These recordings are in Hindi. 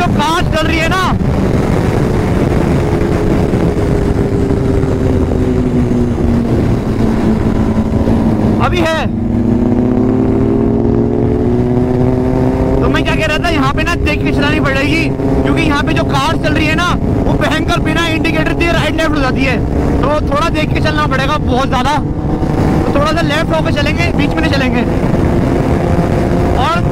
जो कार चल रही है ना। अभी है। तो मैं क्या कह रहा था, यहाँ पे ना देख के चलानी पड़ेगी, क्योंकि यहाँ पे जो कार चल रही है ना, वो भयंकर बिना इंडिकेटर दिए राइट लेफ़्ट हो जाती है। तो थोड़ा देख के चलना पड़ेगा बहुत ज़्यादा। तो थोड़ा सा लेफ़्ट होकर चलेंगे, बीच में नहीं चलेंगे और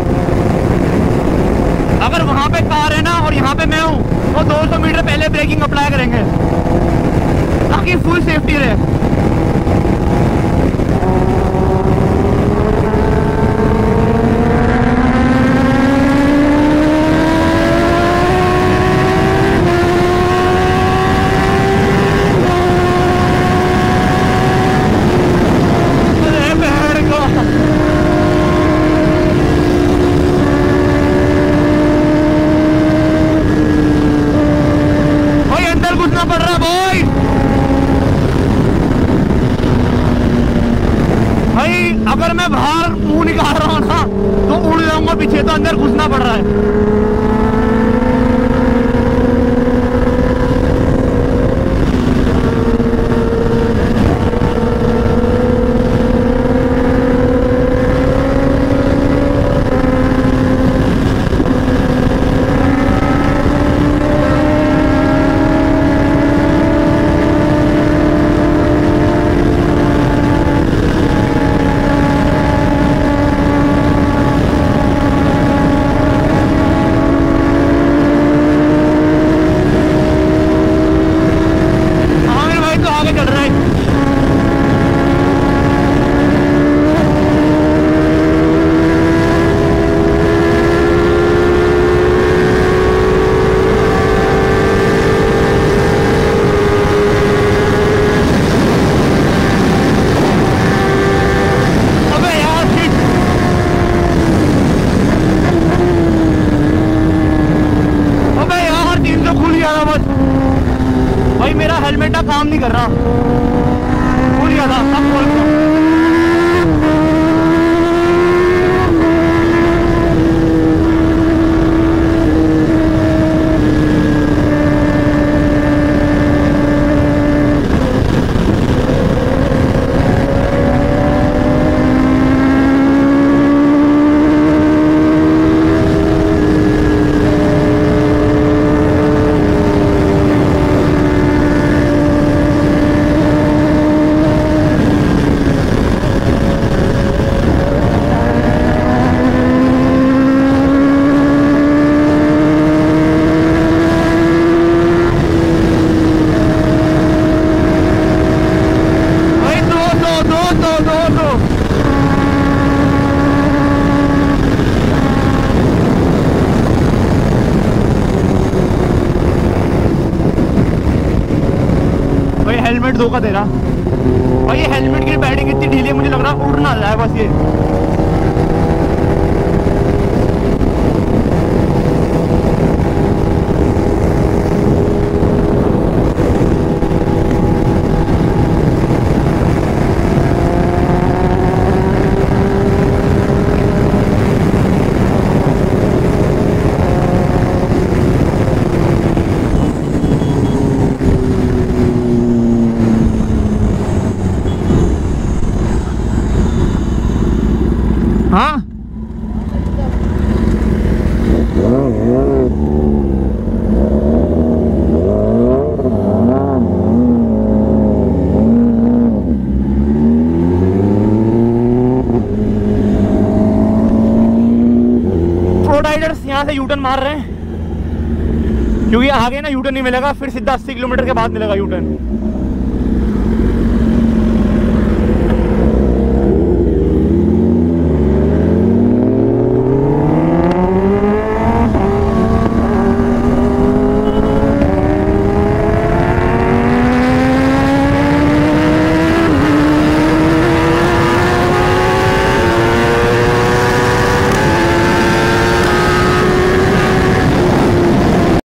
अगर वहाँ पे कार है ना और यहाँ पे मैं हूँ तो 200 मीटर पहले ब्रेकिंग अप्लाई करेंगे ताकि फुल सेफ्टी रहे अरे बहन को भाई अंदर घुसना पड़ रहा है भाई भाई अगर मैं बाहर मुँह निकाल रहा हूँ ना तो उड़ जाऊँगा पीछे तो अंदर घुसना पड़ रहा है हाँ मेरे भाई तो आगे चल रहा है अबे यार shit! अबे यार तीन सौ खुल गया था बस भाई मेरा हेलमेट का काम नहीं कर रहा। खुल गया था अब खोल दो। भाई दो दो दो दो दो दो भाई हेलमेट धोखा दे रहा। भाई, ये हेलमेट की पैडिंग इतनी ढीली है, मुझे लग रहा उड़ ना जाए बस ये। हाँ? यहाँ से यूटर्न मार रहे हैं। क्योंकि आगे ना यूटर्न नहीं मिलेगा, फिर सीधा अस्सी किलोमीटर के बाद मिलेगा यूटर्न